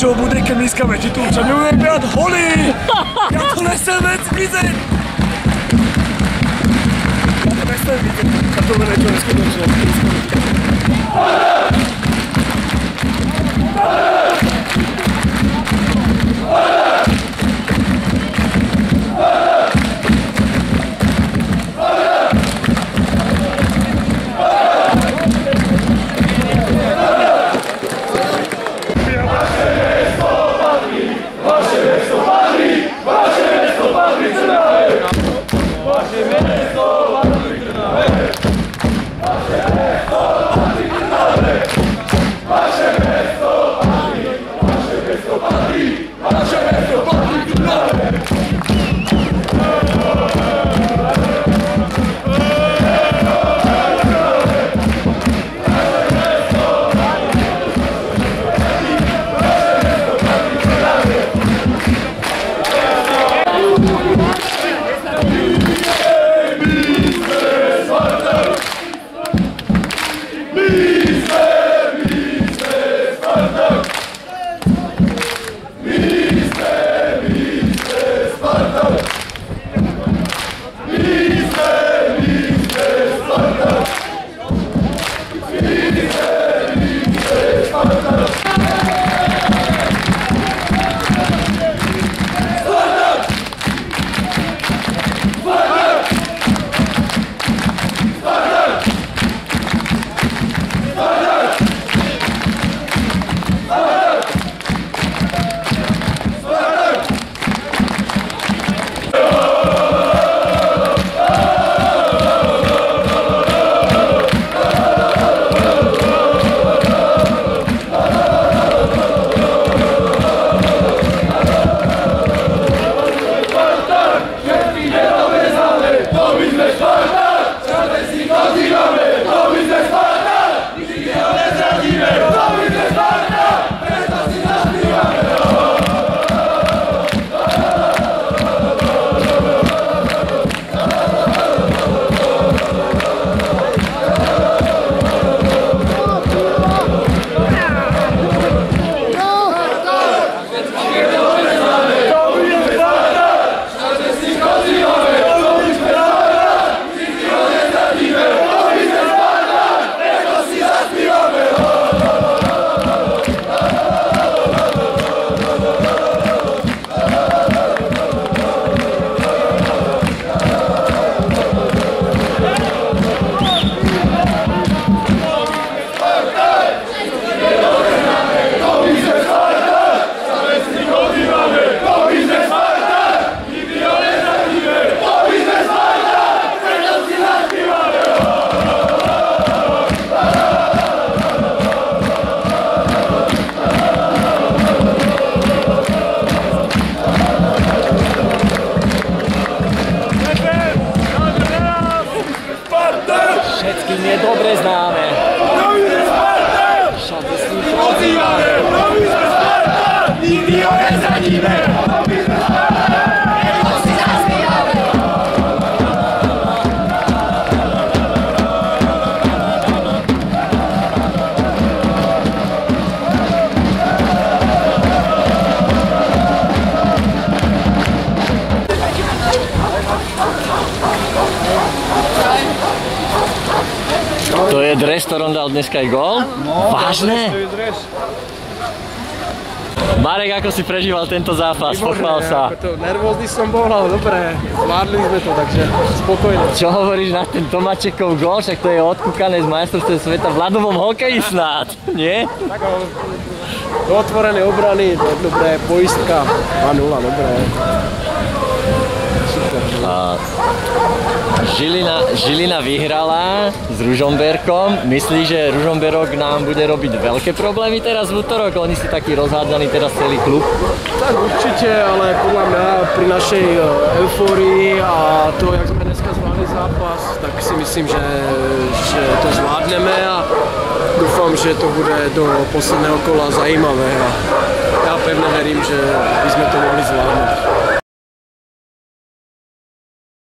čo bude, keď získame titul, čo nebudeme brať holy! Ja to nechcem vec vidieť! Ja to nechcem vidieť, a to bude niečo neskutočné. Všetkým ktorom dal dneska aj gól? Vážne? Marek, ako si prežíval tento zápas? Pochvál sa. To, nervózny som bol, ale dobré. Zvládli sme to, takže spokojne. Čo hovoríš na ten Tomáčekov gól? Však to je odkúkané z majstrovstve sveta v ľadovom hokeji snad, nie? Tak, do otvorenej obrany, dobré, poistka. 2-0, dobré. A Žilina, Žilina vyhrala s Ružomberkom. Myslíš, že Ružomberok nám bude robiť veľké problémy teraz v útorok? Oni sú takí rozhádzaní teraz celý klub. Tak určite, ale podľa mňa pri našej e, eufórii a to, jak sme dneska zvládli zápas, tak si myslím, že, že to zvládneme a dúfam, že to bude do posledného kola zajímavé. A ja pevne verím, že